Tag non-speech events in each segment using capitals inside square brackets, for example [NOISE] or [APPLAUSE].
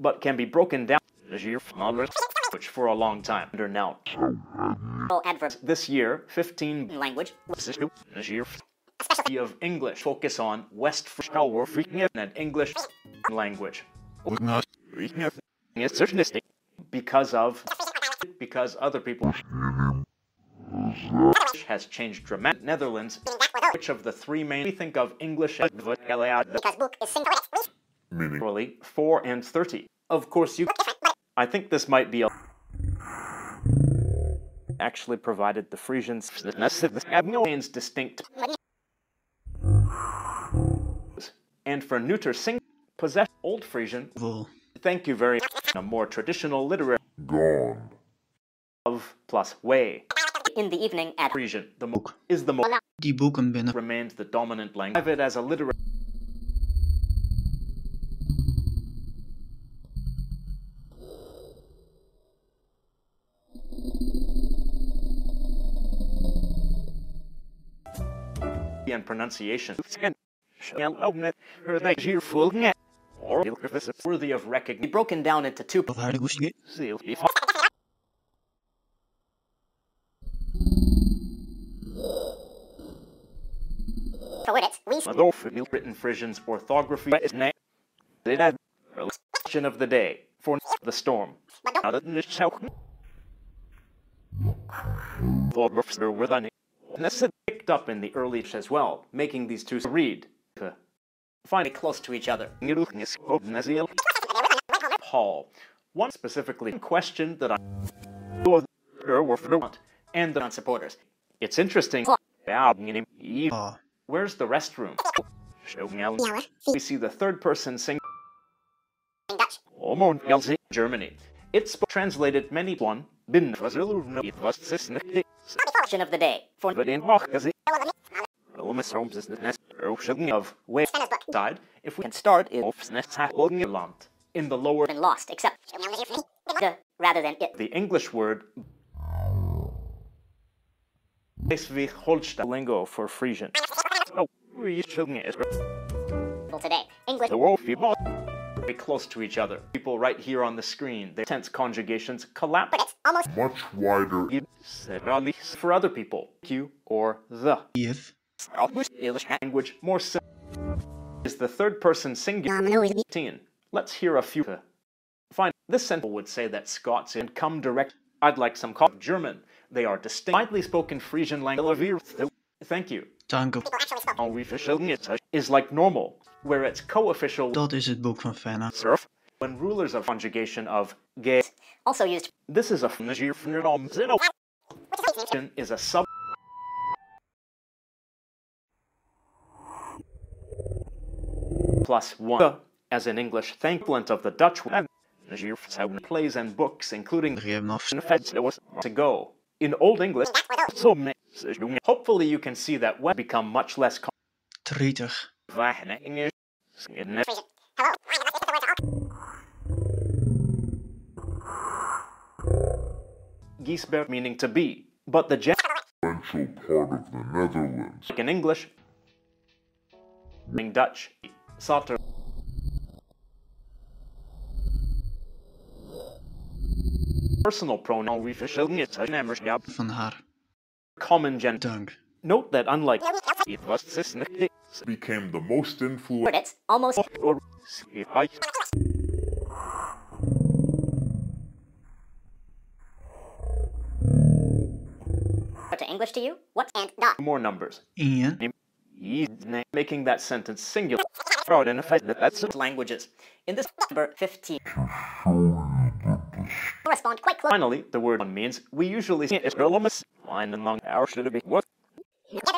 but can be broken down which for a long time under now. This year, 15 language of English focus on West and English language because of because other people has changed dramatically. Netherlands, which of the three main we think of English as because book is singular. literally 4 and 30. Of course, you. [LAUGHS] I think this might be a. Actually, provided the Frisians means distinct. And for neuter sing possess Old Frisian. Vol. Thank you very much. A more traditional literary gone of plus way. In the evening at Frisian the mo- is the most Die boeken binnen. remains the dominant language. Have it as a literary. And pronunciation worthy of recognition. broken down into two Of haar de coordinates. We Although written Frisian's orthography is na- question of the day for the storm. Picked up in the early as well, making these two read. finally close to each other. Paul. One specifically question that I and the non-supporters. It's interesting. Where's the restroom? We see the third person sing Germany. It's translated many one Question of the day for of way side if we can start is land in the lower been lost except rather than it. the English word Schleswig-Holstein lingo for Frisian. Oh, we shouldn't is Today, English the world people very close to each other. People right here on the screen, their tense conjugations collapse coordinates almost much wider for other people. Q or the. If. English language more is the third person singular. Teen. Let's hear a few. Fine. this sentence would say that Scots and come direct. I'd like some call German. They are distinct, widely spoken Frisian language. Thank you. Dank u. Uh, is like normal, where it's co-official Dat is het boek van Fenna. surf when rulers of conjugation of gay. also used. This is a is a sub plus one. As in English thankfulent of the Dutch one plays and books including Geef hem to go in Old English so hopefully you can see that when become much less com- Trietig. Giesberg meaning to be but the gen- central part of the Netherlands. in English in Dutch Sauter personal pronoun Van haar. common gender Dank. note that unlike Became the most influential coordinates almost to English to you. What and the more numbers Ien. making that sentence singular fraud in effect that that's languages. In this number 15. Correspond quite close finally the word one means we usually see it as almost line and long hour should it be what? Together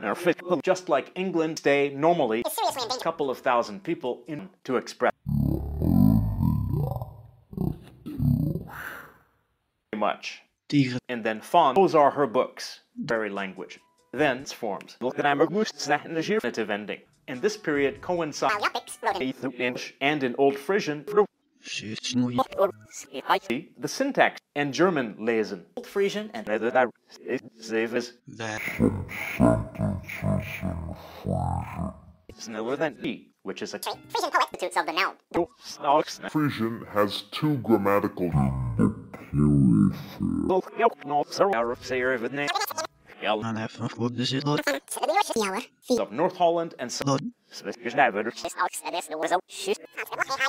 than what just like England stay normally is seriously in a couple of thousand people in to express much. And then fawn those are her books very language then its forms definitive ending and this period coincides While Japicx wrote in in English and in Old Frisian Snoei. Or see, I See, the syntax and German lesen. Old Frisian and Rather that save is than E, which is a Frisian poet of the noun. snarks Frisian has two grammatical Han heeft nog goed de zit. Lot. of North Holland and Lot.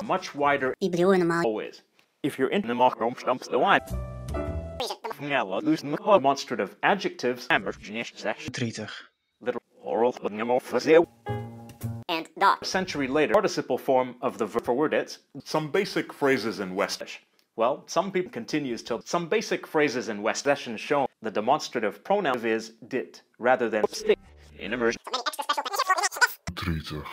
much wider Die bedoelen normaal. always. If you're in the machroom stumps the wine. Demonstrative oh, adjectives Trietig. little oral a century later participle form of the verb for word it's some basic phrases in Westish. Well, some people continues till some basic phrases in West session show the demonstrative pronoun is dit rather than stick in immersion. Trietig.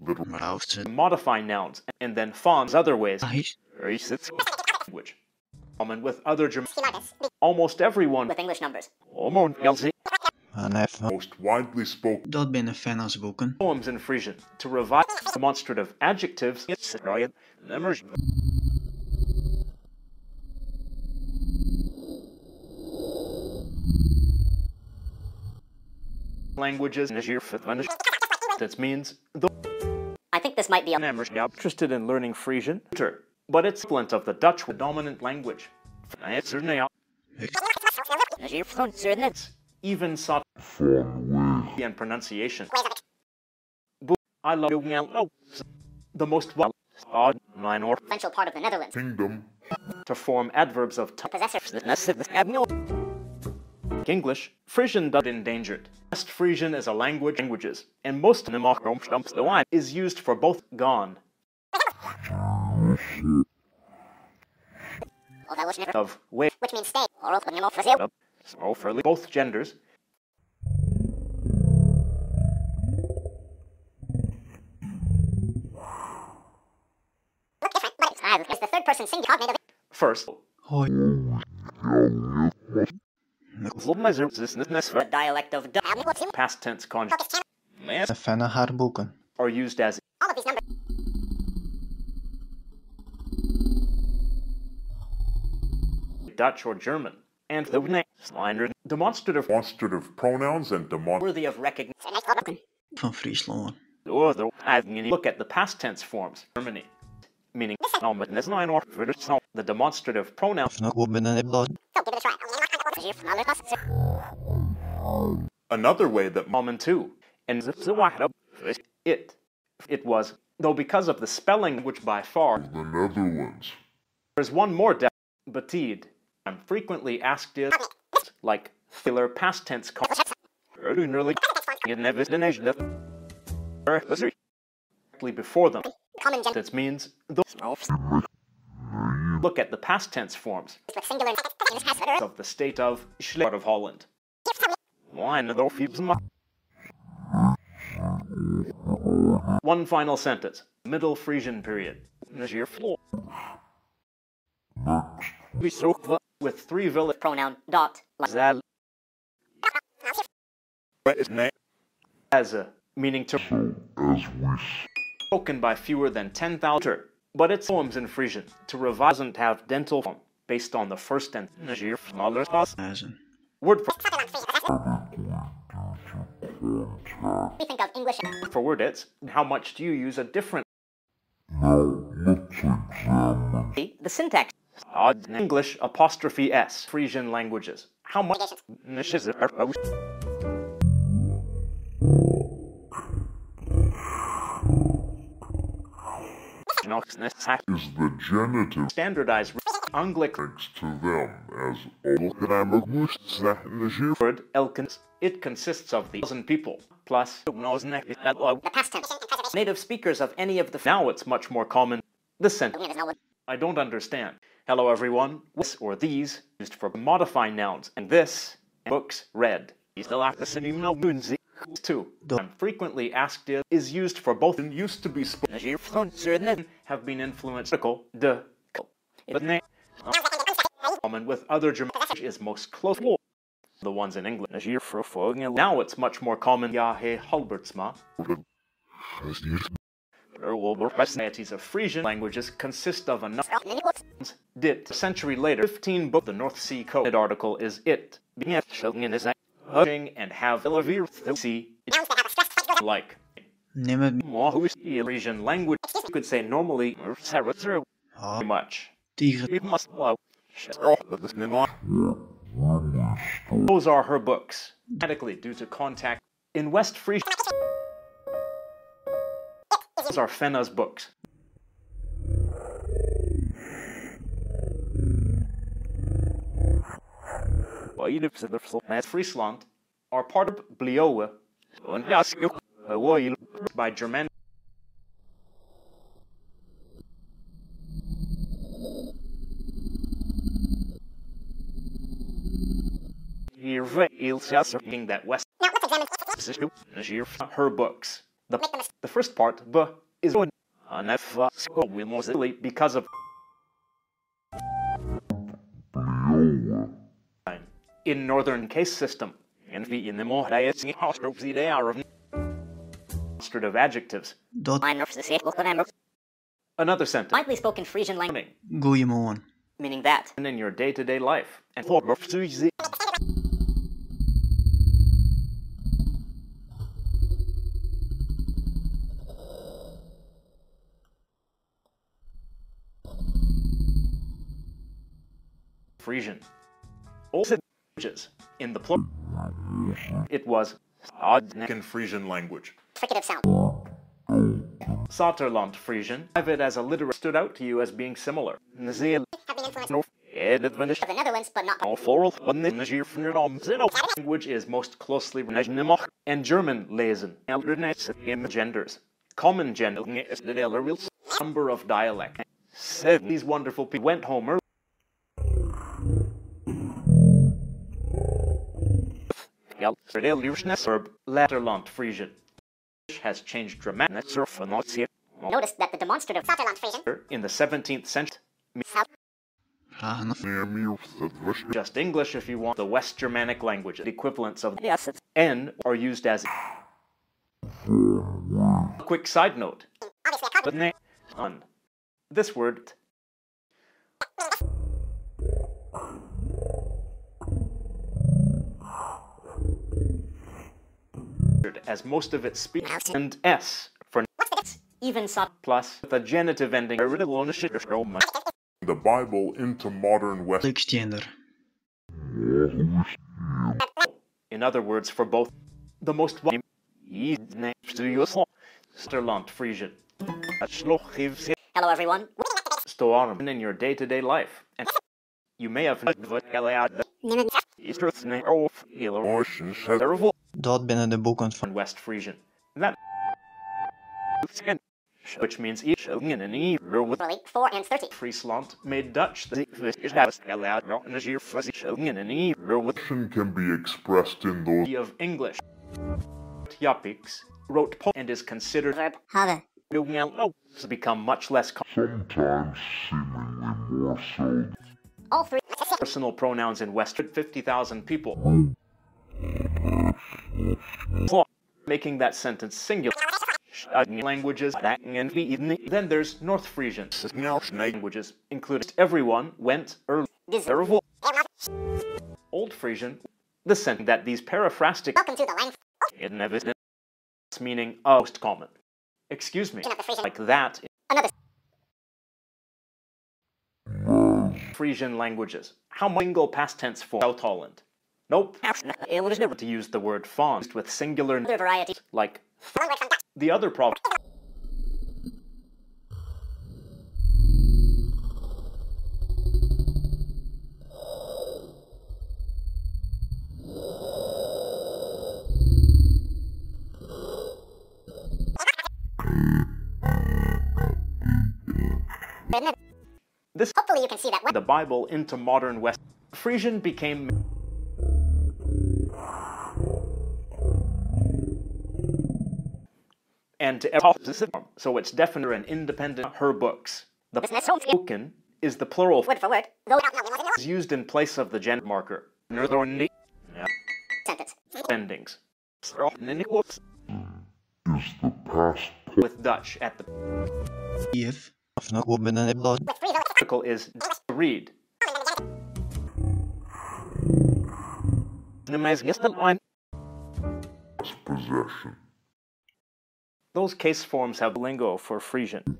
Little Maar hoofd Modify nouns and then fonts other ways. Hij. Language. Common with other German. Almost everyone With English numbers. Han heeft nog. most widely spoken Dat binnen Fenna's boeken. poems in Frisian to revive demonstrative adjectives. It's immersion. Languages that means the I think this might be a interested in learning Frisian, but it's equivalent of the Dutch dominant language. It's even sought and pronunciation. I love oh, the most well odd line or essential part of the Netherlands. kingdom to form adverbs of time. Possessor. English, Frisian does endangered. West Frisian is a language languages, and most of the stumps the line is used for both gone Or that was never. of way Which means stay. Or open your mouth. up Oh, so for both genders. Look different, but it's either. It's the third person singular cognitive. First, The dialect of past tense conjunctions Fenna are used as All of these numbers. Dutch or German, and the next line demonstrative demonstrative pronouns and demon worthy of recognition. Van Friesland. Or the look at the past tense forms. Germany, meaning the demonstrative pronoun Nog goed binnen het blad. So give it. Another way that common too, and it, it was though because of the spelling, which by far the Netherlands. there's one more depth, batid. I'm frequently asked is like filler past tense con- nearly directly before them. That means those look at the past tense forms of the state of Schleswig of Holland. Line of those One final sentence. Middle Frisian period. With three village Pronoun dot. Like Zal as a meaning to spoken by fewer than 10,000 but its poems in Frisian to revise doesn't have dental form based on the first and Eisen. word for, we think of English. for word it's how much do you use a different The syntax. odd English apostrophe s Frisian languages how much is the genitive standardized Anglic next to them as all grammar word Elkins. It consists of the thousand people plus The past tense. native speakers of any of the. Now it's much more common. The sentence. I don't understand. Hello everyone. This or these used for modifying nouns, and this books read. Two. I'm frequently asked is, is used for both and used to be spoken have been influenced the common with other German is most close the ones in English. Now it's much more common. Halbertsma Varieties of Frisian languages consist of a number dit. A century later, 15 book the North Sea Code article is it being hugging and have the sea like Neem het Frisian language you could say normally much. tegen. It must. Those are her books. Medically, due to contact in West Frisian. Those are Fenna's books. Friesland are part of Bliowe by German. That West Now let's examine her books. The, the first part, B, is because of in northern case system and the in the more they are of demonstrative adjectives. Another sentence. Widely spoken Frisian language, goeiemorgen. meaning that. And in your day-to-day life. And Frisian. All languages in the plural. It was in Frisian language. Fricative sound. Saterland Frisian. Have it as a literary stood out to you as being similar. Zeal Have been influenced of the of the Netherlands, but not all floral language is most closely related and German lesen genders. Common gender is the real number of dialect. Said these wonderful people went home early. Verb Letterland Frisian has changed dramatically Notice that the demonstrative Saterland Frisian in the 17th century. Just English if you want the West Germanic languages. The equivalents of Yes, it's N are used as. a Quick side note. obviously a cognitive. But na- on this word as most of its speech and s for Even sub plus the genitive ending. Oh the Bible into modern West Extender. In other words, for both the most Saterland Frisian. Hello everyone. Stoarm in your day-to-day life, and you may have Dat binnen de boeken van. from West Frisian. That which means each in an e with Literally 4 and 30. Friesland made Dutch the in an e with can be expressed in those of English. Japicx wrote po and is considered Verb have. to oh, become much less com- sometimes seemingly more so All three. personal pronouns in West 50,000 people. Making that sentence singular. Languages, then there's North Frisian languages, including everyone went early. Old Frisian, the sentence that these periphrastic Welcome to the language meaning most common. Excuse me, of the Frisian. like that. Another Frisian languages. How much single past tense for South Holland? Nope. To use the word fawn with singular other variety. like Language from Dutch. the other problem. This Hopefully you can see that. the Bible into modern West. Frisian became and to every so it's definite and independent her books. The Business home field. spoken is the plural Word for word. Though is used in place of the gender marker. Northern sentence. endings. is the past with Dutch at the If. Of nog op binnen de blad. article is to read. The mas gesta possession. Those case forms have lingo for Frisian.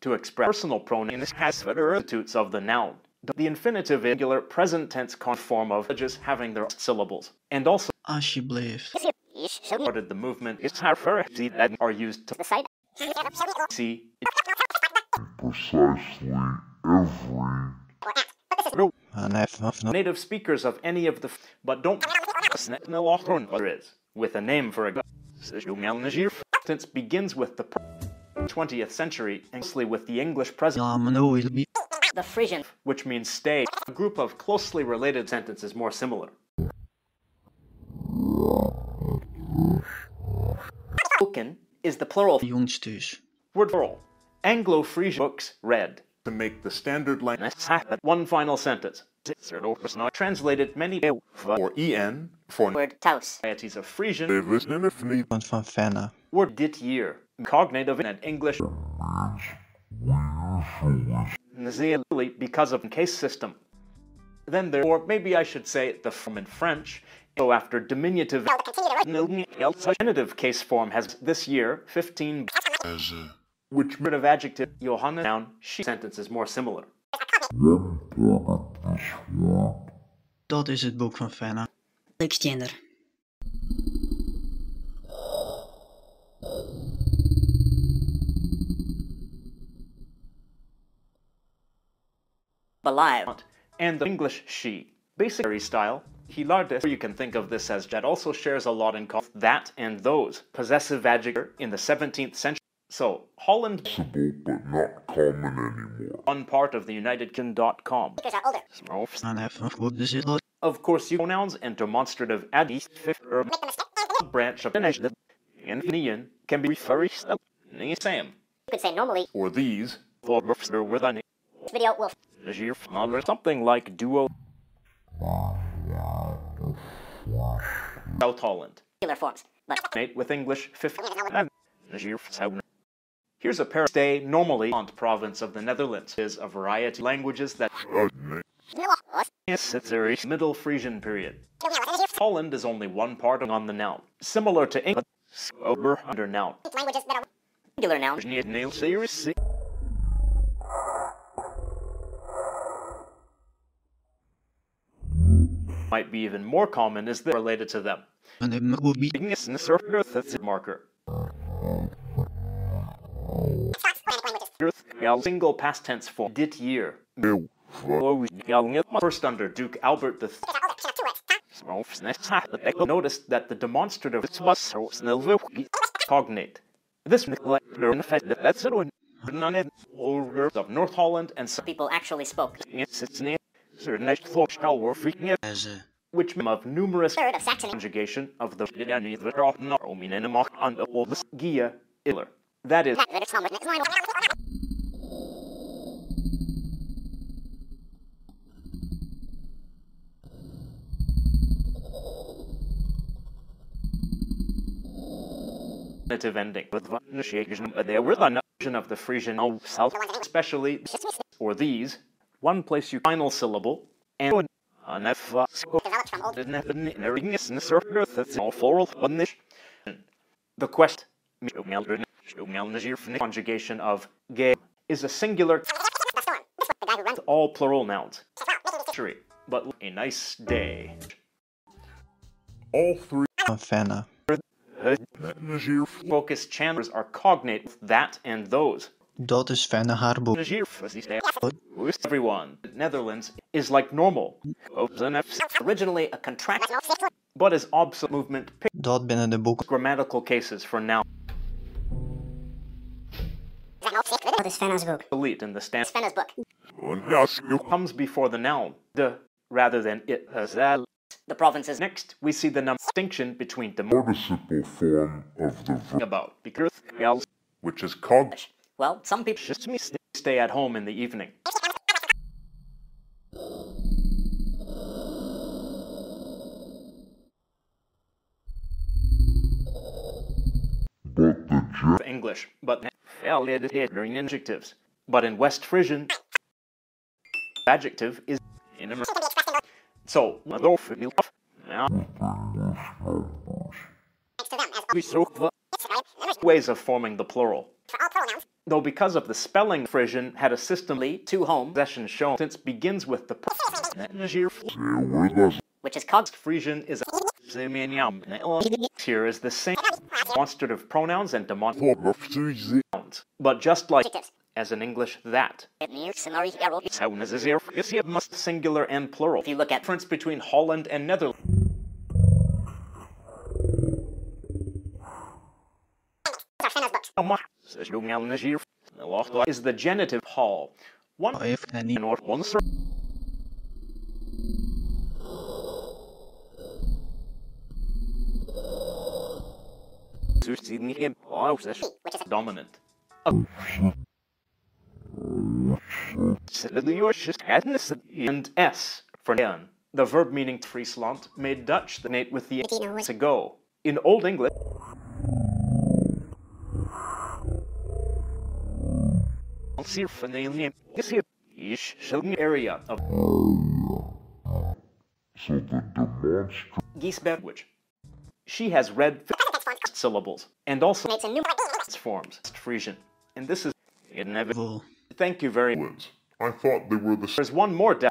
To express personal pronouns has substitutes of the noun. The infinitive singular present tense con- form of just having their syllables, and also as Alsjeblieft. started the movement is that are used to The side. see Precisely every En even of nog. native speakers of any of the f- but don't there is with a name for a god. Since begins with the 20th century, mostly with the English present, Ja, maar nou. The Frisian. which means stay. A group of closely related sentences more similar. Spoken is the plural Jongstuus. word all Anglo-Frisian books read. To make the standard language One final sentence. Translated many for en for Word Taus. varieties of Frisian and if need Want van Fenna. word dit year. Cognative and English Nazili because of case system. Then there, or maybe I should say the form in French. So after diminutive genitive case form has this year 15 As which rid of adjective Johanna noun she sentence is more similar. Dat is het boek van Fenna. Extender. Alive. And the English she. Basic style. Hilardes, you can think of this as that also shares a lot in common that and those. Possessive adjective in the 17th century. So, Holland, possible but not common anymore. one part of the UnitedKingdom.com. Speakers are older. Of goed is het. Of course, you pronouns and demonstrative adjectives or Make them mistake. branch of initiative in Fenian can be referred to the same. You could say normally, Or these, for with an this video will or something like duo. South Holland. singular forms. But Mate with English 50. Here's a pair stay normally on province of the Netherlands is a variety of languages that is its very middle Frisian period. Holland is only one part on the noun, similar to English over under noun. languages that are singular nouns. Series. Might be even more common is the related to them. En single past tense form. Dit year. First under Duke Albert the noticed that the demonstrative was cognate. This that's it of North Holland and some People actually spoke. As which of numerous Third of Saxony. conjugation of the Gia iller. That is That is next line. definitive ending with initiation. There were the notion of the Frisian of South, especially or these. One place you final syllable and an F. Developed from old. The quest conjugation of gay is a singular The storm. This was the guy who runs. all plural nouns. True, but a nice day. All three van Fenna. Nazir Focus channels are cognate with that and those. Dat is Fenna haar boek. Everyone, Netherlands is like normal. Originally a contract, but is obsolete movement pick Dat binnen de boeken. grammatical cases for now Wat is Fenna's book? obsolete in the stand Fenna's book. comes before the noun the rather than it as that the provinces. Next, we see the distinction between the participle form of the verb about because which is cog. Well, some people just stay at home in the evening. But English, but in adjectives. But in West Frisian, adjective is in so now Next to them ways of forming the plural. for all pronouns. Though because of the spelling, Frisian had a system to home possession shown since begins with the Which is called Frisian is a here is the same demonstrative pronouns and demonstrative nouns. But just like. As in English, that Near scenario sound is here is here must singular and plural. If you look at difference between Holland and Netherlands. our Fenna's books. Is the genitive hall. One oh, If any niet. or one sir- Which is dominant. And S for Jan. The verb meaning Friesland made Dutch the nate with the Medina was- to go. In Old English, area of So the demonstrative Giesbergwich. She has read syllables and also makes a new forms Frisian. And this is inevitable. Vol. Thank you very much. I thought they were the same. There's one more de-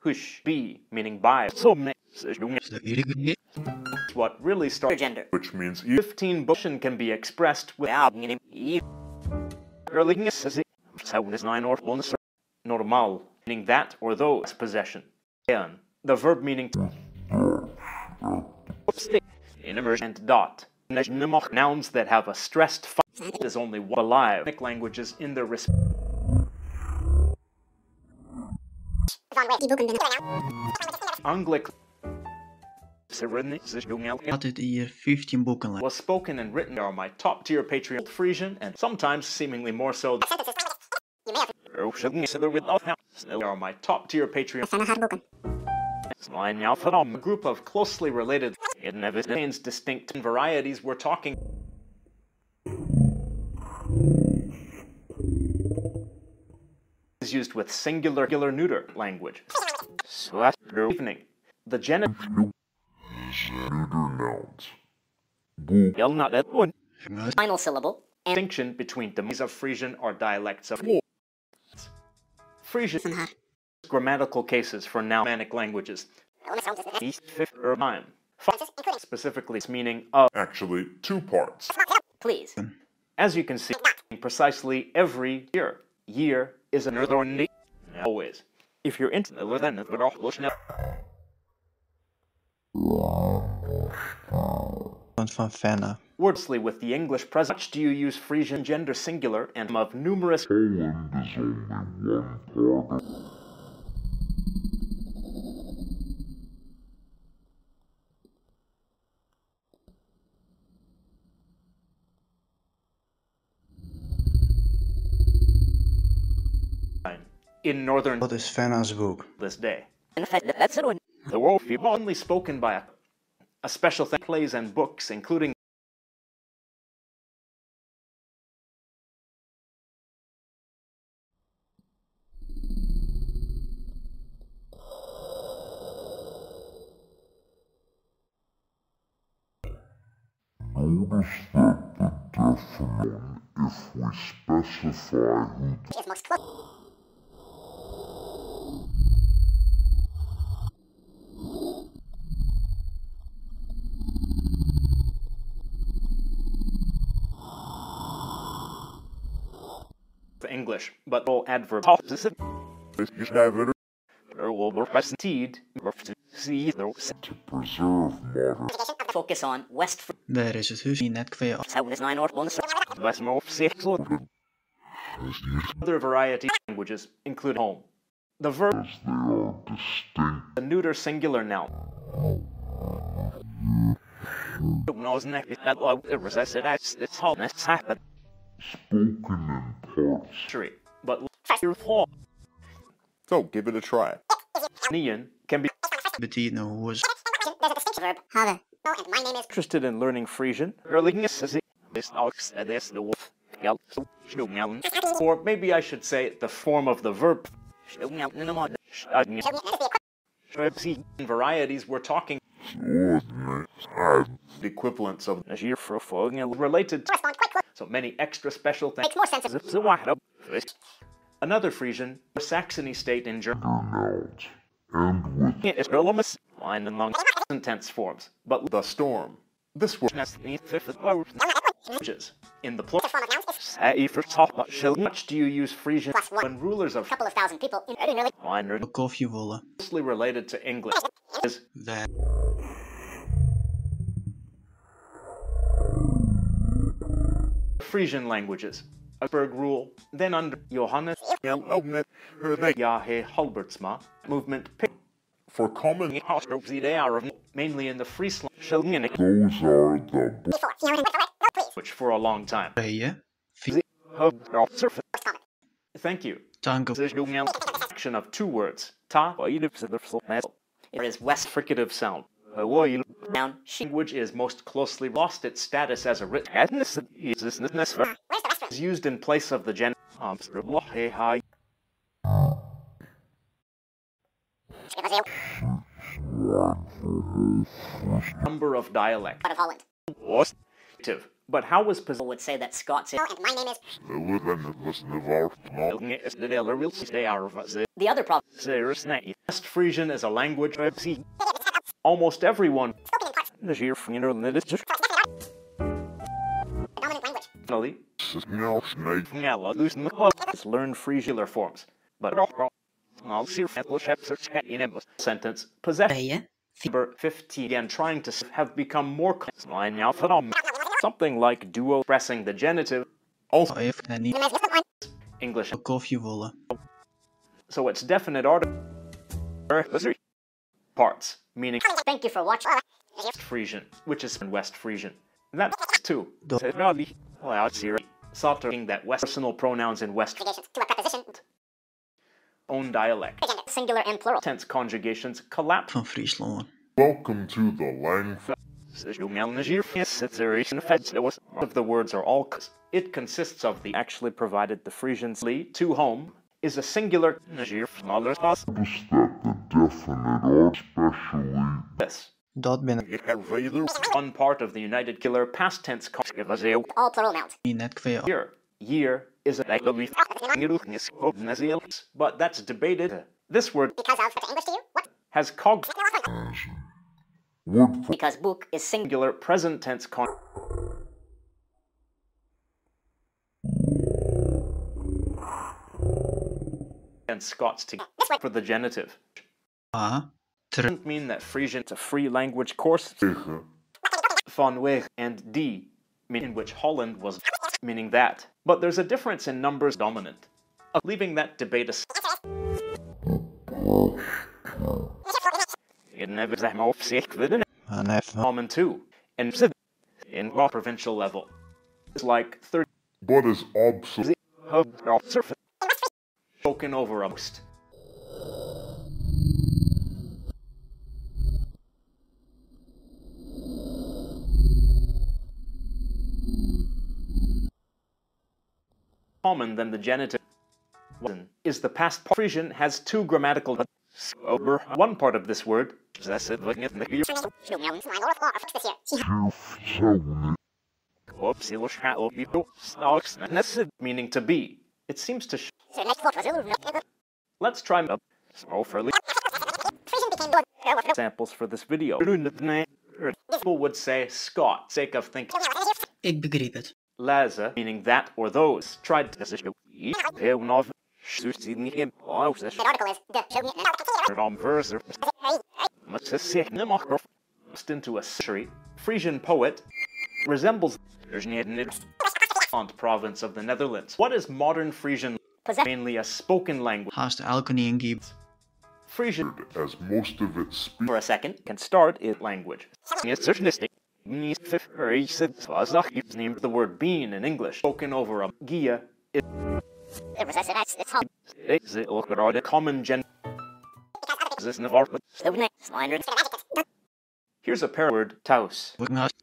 and B. meaning by. So De what really started Gender. Which means e- 15 Bushen can be expressed with normal, meaning that or those possession. And the verb meaning and dot. Nouns that have a stressed f is only one alive. Languages in their resp- Van Wijk. Die. Anglic Altijd hier 15 boeken was spoken and written are my top tier Patreon Frisian and sometimes seemingly more so You may have are my top tier Patreon Fenna haar boeken. A group of closely related it never contains distinct varieties we're talking is used with singular singular neuter language. Evening. The genitive neuter nouns. Final syllable. And distinction between domains of Frisian or dialects of Frisian van haar. grammatical cases for Germanic languages. East fifth or time. Specifically, its meaning of Actually, two parts. Please. As you can see, precisely every year. Year is another northern always. If you're into the then it would all look now. Want van Fenna. With the English present, much do you use Frisian gender singular and of numerous Poland is only one part of in northern Wat is this day. In fact, that's it. one. The world people only spoken by a, a special thing, plays and books, including Notice that the definite if we specify who Is most close. for English, but all adverb opposite you have it or will be presented see those to preserve modern Focus on West Fr- Daar is het huis net kwijt. South is 9 North 1 West more six other variety of languages include home. The verb as distinct the neuter singular noun. Knows next that love it was that's it's all that's happened. spoken in parts. Tree. But your fault. So give it a try. Nian can be Betekent hoe is There's a distinct verb. Oh, and my name is interested in learning Frisian. Early says it this this uh, the. Or maybe I should say the form of the verb. Varieties we're talking equivalents of related to Correspond quite close. So many extra special things. Makes more sense if Another Frisian, or Saxony state in Germany, And with is Rolomus, line and long present tense forms, but the storm. This word languages. In the plural, form of nouns. If much do you use Frisian Plus when rulers a of couple of thousand people in nearly Koffie wollen. closely related to English is Wij. Frisian languages. Habsburg rule, then under Johannes Jahe Halbertsma movement picked For common, mainly in the Friesland those are the before. You know what I mean? No, please. language for a long time. Tweeën. First comment. Thank you. Dank. Action of two words. Ta There is west fricative sound. Noun. She. Language is most closely lost its status as a written ah, Where's the rest of it? is used in place of the gen. It was a Number of dialect. part of Holland. But how was People would say that Scots. And my name is. The other problem. West Frisian is a language almost everyone Spoken in parts. The dominant language. has learned Frisian forms. But sentence possession Tweeën. number 50 again trying to have become more something like duo expressing the genitive also Even en niet. The most distant one. English so it's definite article parts meaning Thank you for watching. Frisian which is in West Frisian. That's two. Do- Sottering that West personal pronouns in West to a preposition. own dialect. Singular and plural. tense conjugations collapse. Van Friesland. Welcome to the Lang of the words are all c- it consists of the actually provided the Frisian li to home is a singular. That the definite are especially Dat ben ik one part of the United Killer past tense con- All plural nouns. net year year is a but that's debated this word Because of. English to you? What? has cog word for Because book is singular. singular present tense con and Scots together for the genitive A. Ter. doesn't mean that Frisian is a free language course tegen van Weg and D, meaning which Holland was meaning that. But there's a difference in numbers dominant. Uh, leaving that debate aside. It never is that En even. common too. And s- in raw provincial level. It's like 30 but is obsolete. surface spoken over amongst. Common than the genitive is the past part. Frisian has two grammatical over one part of this word possessive Nouns. My Lord of Law are fixed meaning to be. It seems to. Sh- So next quote was Zulu. Let's try up small fairly Frisian became good. There was no. samples for this video. People would say Scott, sake of thinking Ik begreep het. Laza, meaning that or those, tried to The article is. The. Show me. Just into a century, Frisian poet resembles Font province of the Netherlands. What is modern Frisian? Mainly a spoken language. Haast elke niet ingeeft. Frisian, as most of its speech for a second, can start in language. The word bean in English, spoken over a gia, It was. It's. Is common gen. Slinder. Here's a pair word, taus. Wordt naast.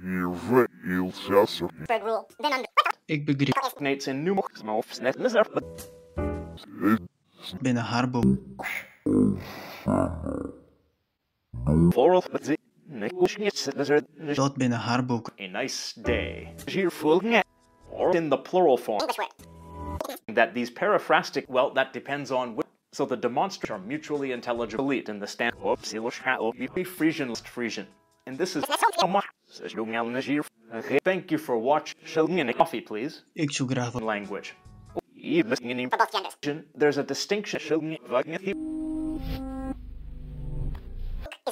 Hier il chasser Berg rule. Then under. Ik begreep Nates in numerous mouths net binnen haar boek. floral, but the negotiates lizard Dat binnen haar boek. a nice day. Here full net. Or in the plural form. That these periphrastic, well, that depends on which. So the demonstratives are mutually intelligible in the stand. Oops, Frisian, Frisian. And this is how much. Okay, Thank you for watching. Coffee, please. Ik zou graag Language. For both genders. There's a distinction.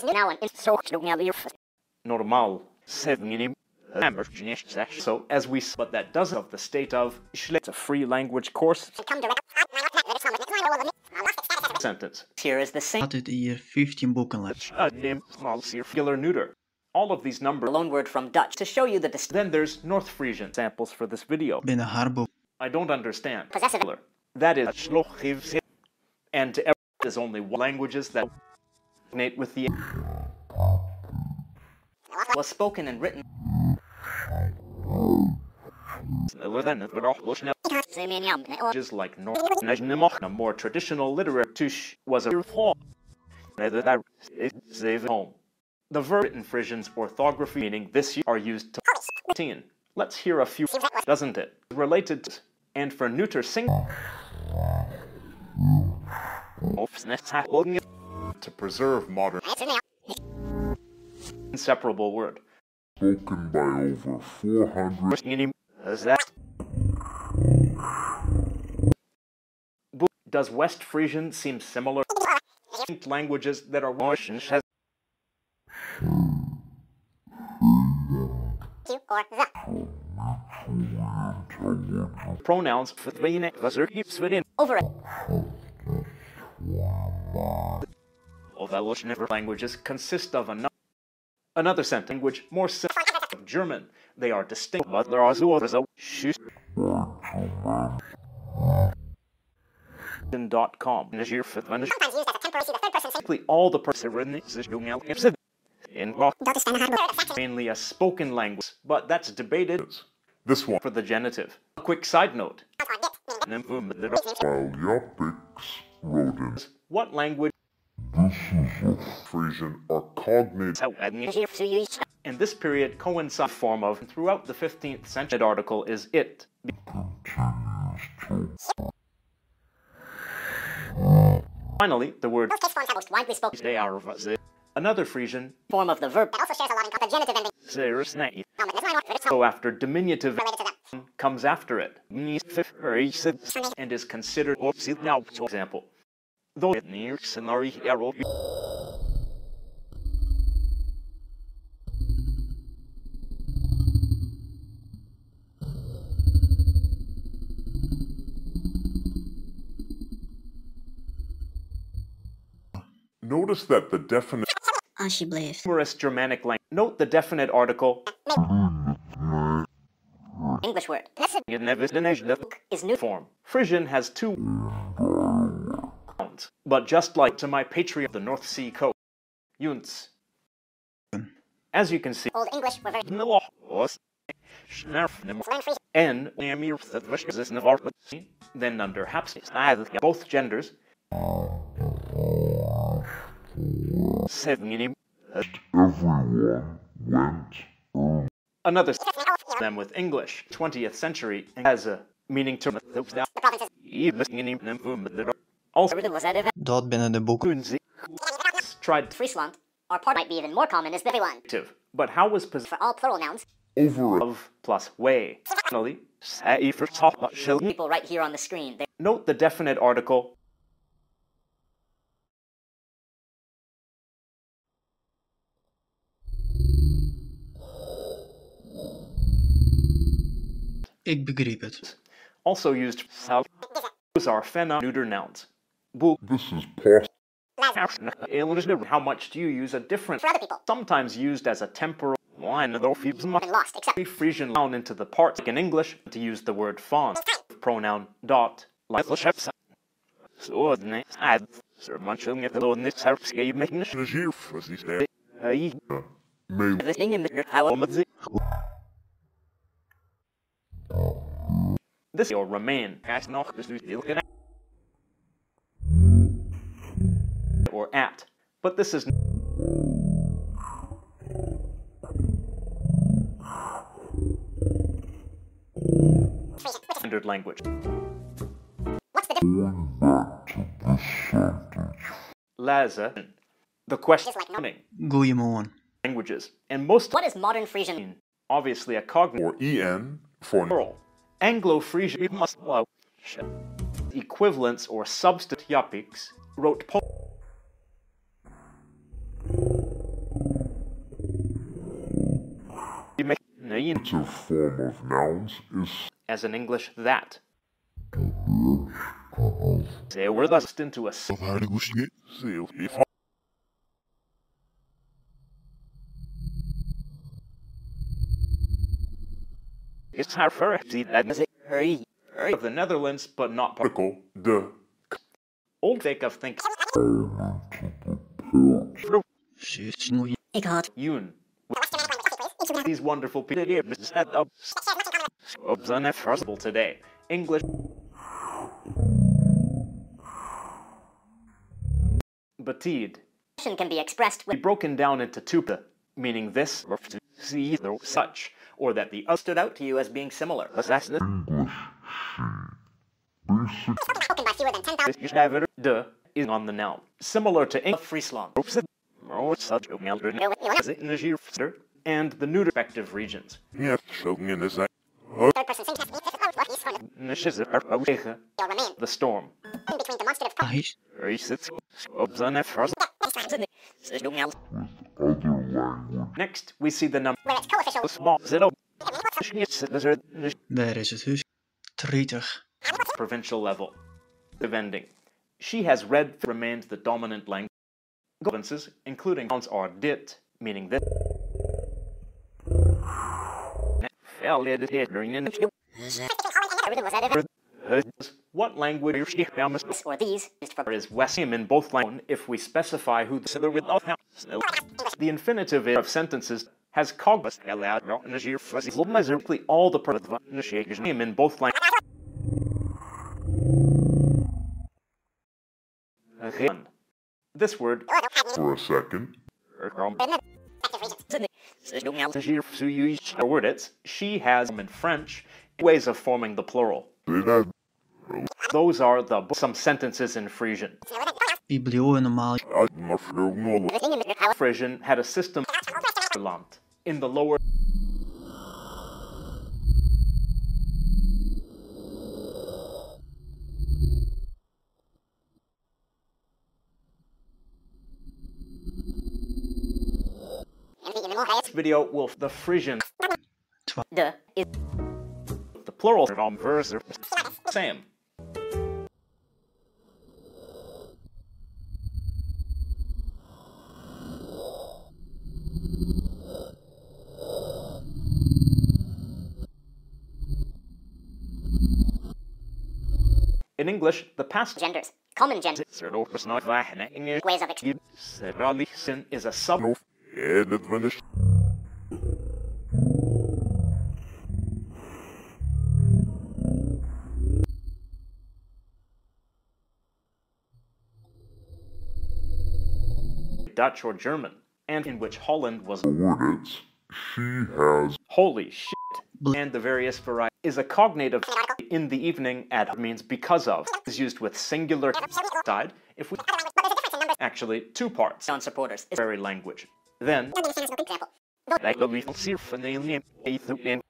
Is new now so normal. So as we s- but that does of the state of it's a free language course sentence. Here is the same had het hier 15 boeken left. A uh, name small singular neuter. All of these numbers. loan word from Dutch to show you the distinct Then there's North Frisian samples for this video. Binnen haar boek. I don't understand. Possessive. That is and to every there's only one languages that resonate with the was spoken and written. languages like North a more traditional literary tush was a home. The verb written Frisian's orthography meaning this year are used to 15. Let's hear a few, doesn't it? Related to, and for neuter sing to preserve modern inseparable word. spoken by over 400 Bu- Does West Frisian seem similar? To languages that are Russian has You or pronouns for the Over it. Although never languages consist of another another sentence language more similar to German. They are distinct, but there are others. Dot com. Sometimes used as a temporary see the third person say. Basically, all the person in mainly a spoken language, but that's debated This one, for the genitive. A quick side note: What language? Frisian are cognate uh, In this period coincides form of throughout the 15th century article is it. Finally, the word Most case forms have most widely spoken they are another Frisian form of the verb that also shares a lot in common. The genitive ending. This line, but it's so after diminutive related to that. comes after it and is considered now for example though Notice that the definite Alsjeblieft. numerous Germanic language. Note the definite article English word. This is new. form. Frisian has two but just like to my Patreon, the North Sea coast, Junts. As you can see, Old English were very. N Learn free. N then under Haps both genders everyone went another them with English 20th century has a meaning to The provinces. Also Everything was added. Dat binnen de boeken. tried Friesland. Our part might be even more common as the everyone. to but how was possessed For all plural nouns, over of plus way finally for show people right here on the screen. They note the definite article Ik begreep het. also used those are fena neuter nouns Boo, this is past. How much do you use a different for other people? Sometimes used as a temporal one, though feebs lost, except Frisian down into the parts like in English to use the word font. Pronoun dot. Like So uh, add so much on it on this helps game English. Hey, uh, maybe the thing in the how oh. this will remain. As not as you or at, but this is standard language. What's? Laza, the question Just like coming Goeiemorgen. languages, and most What is modern Frisian? obviously a cognitive or en for plural. Anglo-Frisian must equivalents or substitute Japicx wrote po- You make a form of nouns. Is as in English that. They were thus into a s- seal if it's hard for it to that is hurry of the Netherlands, but not particle de Old fake of think. Zuursnoeien. Ik had. Yoon. These wonderful people here set up scopes unenforceable today. English. Batid. can be expressed be with broken down into two, meaning this or to see or such, or that the other stood out to you as being similar. That's the spoken by fewer than 10,000. de is on the noun, similar to English Friesland. And the neuter respective regions. yeah choking in this Third person singular. Or remain. The storm. In between demonstrative Ais. Next, we see the number where it's co-official. small Waar is het 30. provincial level. The vending. She has read remained the dominant language. Provinces, including nouns are dit, meaning this. Everything was edited. What language Or these used for is West in both languages if we specify who the other with The infinitive of sentences has cognate all the pronunciations in both languages. This word for a second um, or word it's she has in French ways of forming the plural. Those are the some sentences in Frisian. Biblio normaal. I must know no Frisian had a system in the lower video will the Frisian De is the plural from verse are same. In English, the past genders. Common gender. Ways of ex- Sin is a sub Dutch or German, and in which Holland was word it's she has holy shit. And the various variety is a cognative in the evening at means because of is used with singular side if we actually two parts Non supporters. Is very language. Then example.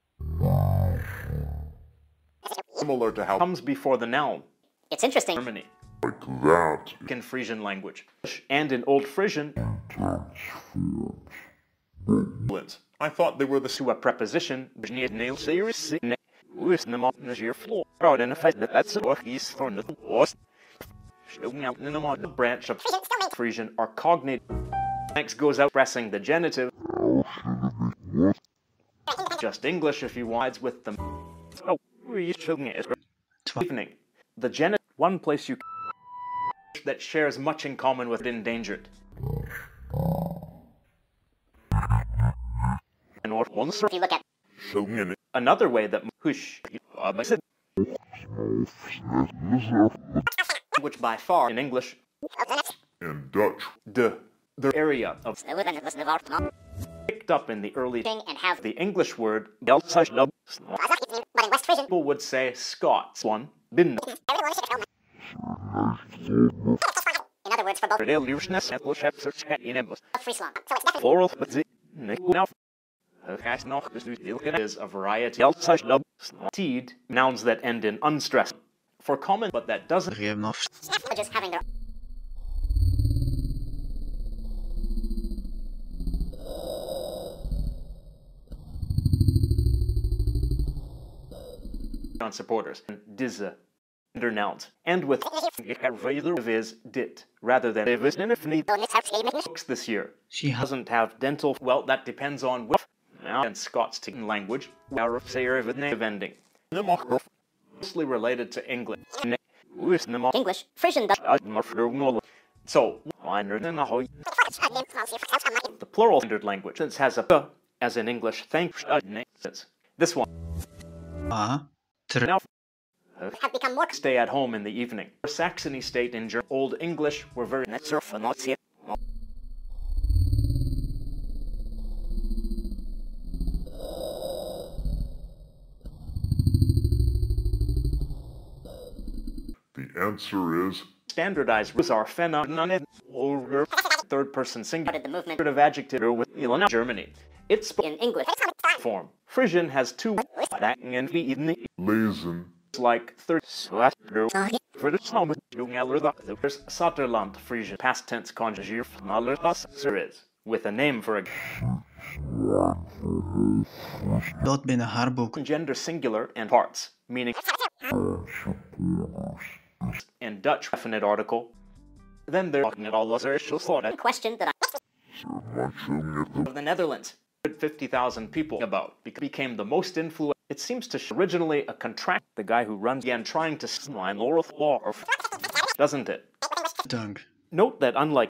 similar to how comes before the noun It's interesting. Germany like that in Frisian language and in Old Frisian I thought they were the to a preposition branch of Frisian are cognate. Next goes out pressing the genitive. Just English if you wides with them. Oh, evening. The genitive, one place you that shares much in common with endangered. And what once If you look at another way that hush uh, Which by far in English, In Dutch, de, the area of We willen het woord nog picked up in the early thing and have the English word Belsaslub. but in West Frisian, People would say Scots. One, bin everyone should film In other words, for both. So it's definitely Floral, but the has is a variety of teed nouns that end in unstressed. For common, but that doesn't languages having their on supporters. Dizze, under and with of is dit rather than if it's own its house game. books this year. She has Doesn't have dental. Well, that depends on what now and Scots to language. Our say of ending. Mostly related to English. English, Frisian, Dutch. So, the plural standard language since has a p as in English. Thank uh, this one uh, a. Tre. Now have become more stay at home in the evening. Saxony state in Ger- Old English were very the answer is standardized was our phenomenon. Over third person singular. Started the movement. Of adjective with Illinois, Germany. It's in English. form. Frisian has two. And Lazen, like third for the snow there's Saterland Frisian past tense conjugate there is with a name for a Dat binnen haar boek. gender singular and parts meaning in Dutch definite article then there's all other thought Question that I of the Netherlands 50,000 people about bec- became the most influential it seems to sh- originally a contract the guy who runs again trying to slime Laurel Law doesn't it Dank. Note that unlike